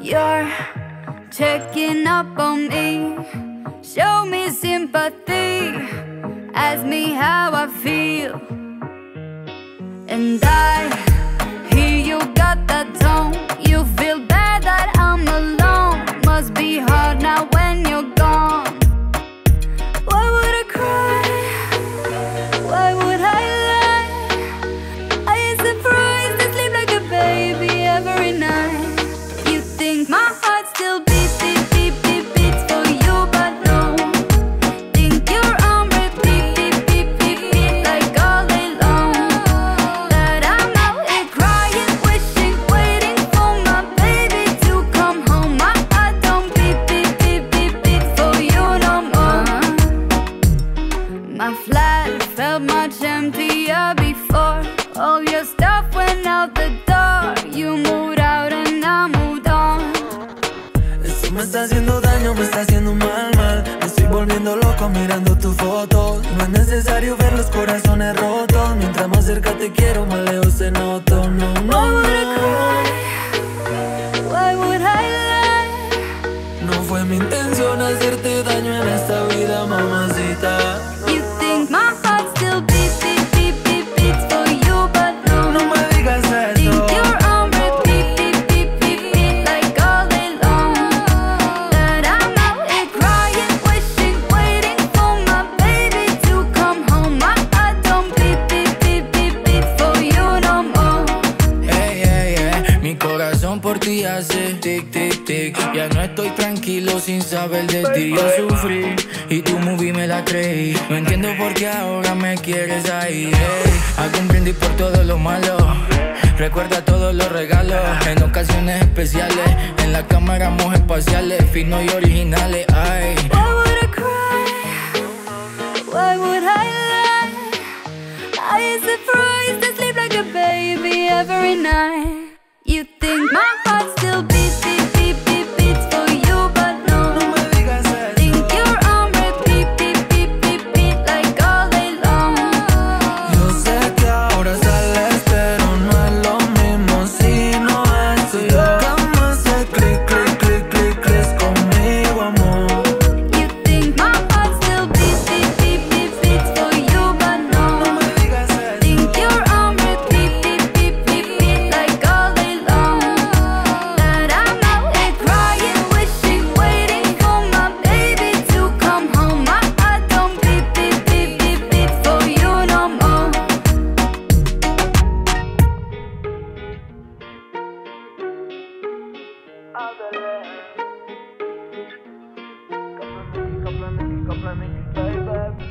You're checking up on me, show me sympathy, ask me how I feel, and I hear you got that tone. You feel bad that I'm alone. Must be hard now My flat felt much emptier before. All your stuff went out the door. You moved out and I moved on. Esto me está haciendo daño, me está haciendo mal, mal. Me estoy volviendo loco mirando tus fotos. No es necesario ver los corazones rotos. Mientras más cerca te quiero, más lejos se noto. No, no, Why would I no. No fue mi intención hacerte daño en esta vida, mamacita. Corazón por ti hace tic, tic, tic. Ya no estoy tranquilo sin saber de ti. Yo sufrí y tu movie me la creí. No entiendo por qué ahora me quieres ahí. Hago un brindis por todo lo malo. Recuerda todos los regalos en ocasiones especiales. En la cámara éramos espaciales, finos y originales. Ay. Why would I cry? Why would I lie? I am surprised I sleep like a baby every night. You think Let me baby.